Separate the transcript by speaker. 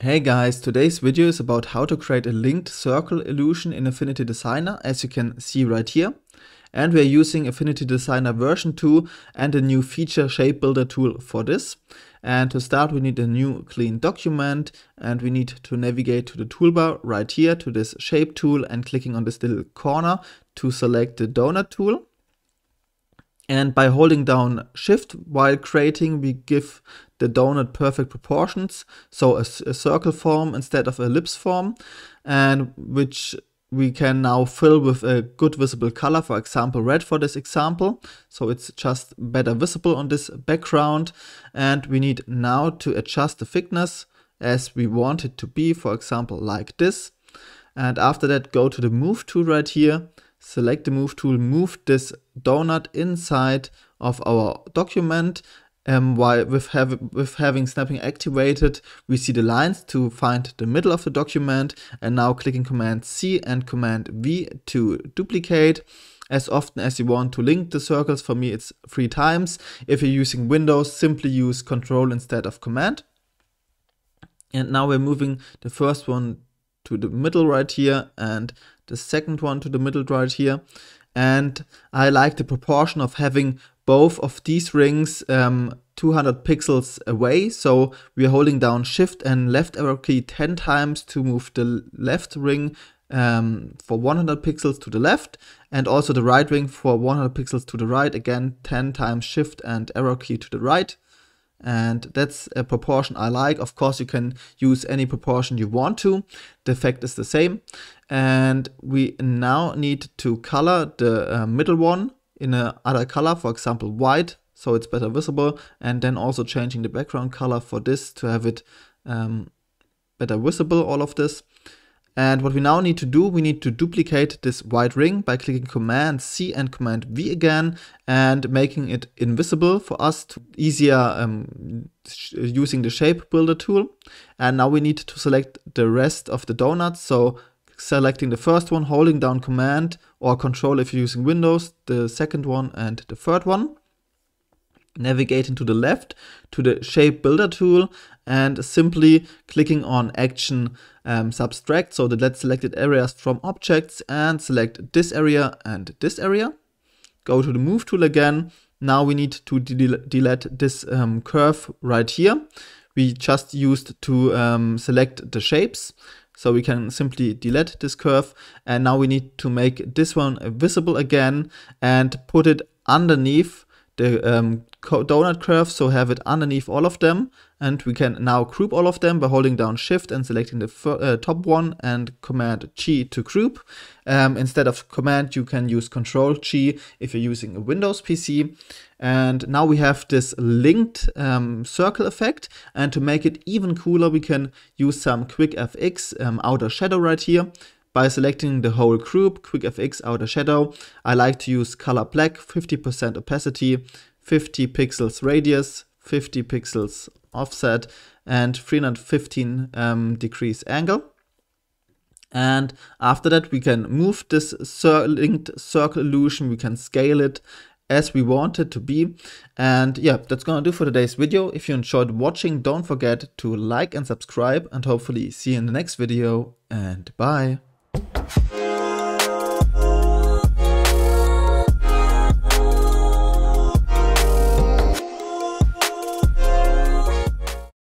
Speaker 1: Hey guys, today's video is about how to create a linked circle illusion in Affinity Designer as you can see right here. And we're using Affinity Designer version 2 and a new feature shape builder tool for this. And to start we need a new clean document and we need to navigate to the toolbar right here to this shape tool and clicking on this little corner to select the donut tool. And by holding down shift while creating, we give the donut perfect proportions. So a, a, circle form instead of ellipse form and which we can now fill with a good visible color, for example, red for this example. So it's just better visible on this background. And we need now to adjust the thickness as we want it to be, for example, like this. And after that, go to the move tool right here select the move tool, move this donut inside of our document. Um, while with, have, with having snapping activated, we see the lines to find the middle of the document and now clicking Command C and Command V to duplicate as often as you want to link the circles. For me, it's three times. If you're using Windows, simply use Control instead of Command. And now we're moving the first one to the middle right here and the second one to the middle right here. And I like the proportion of having both of these rings um, 200 pixels away. So we're holding down shift and left arrow key 10 times to move the left ring um, for 100 pixels to the left and also the right ring for 100 pixels to the right. Again, 10 times shift and arrow key to the right and that's a proportion I like. Of course, you can use any proportion you want to. The effect is the same. And we now need to color the uh, middle one in a other color, for example, white, so it's better visible. And then also changing the background color for this to have it um, better visible, all of this. And what we now need to do, we need to duplicate this white ring by clicking Command C and Command V again and making it invisible for us to easier um, using the shape builder tool. And now we need to select the rest of the donuts. So selecting the first one, holding down Command or Control if you're using Windows, the second one and the third one navigating to the left to the shape builder tool and simply clicking on action um, subtract so that let's selected areas from objects and select this area and this area. Go to the move tool again. Now we need to del delete this um, curve right here. We just used to um, select the shapes. So we can simply delete this curve. And now we need to make this one visible again and put it underneath the um, donut curve, so have it underneath all of them. And we can now group all of them by holding down shift and selecting the uh, top one and command G to group. Um, instead of command, you can use control G if you're using a Windows PC. And now we have this linked um, circle effect. And to make it even cooler, we can use some quick FX um, outer shadow right here by selecting the whole group, Quick FX outer shadow, I like to use color black, 50% opacity, 50 pixels radius, 50 pixels offset, and 315 um, degrees angle. And after that, we can move this cir linked circle illusion, we can scale it as we want it to be. And yeah, that's gonna do for today's video. If you enjoyed watching, don't forget to like and subscribe and hopefully see you in the next video and bye. You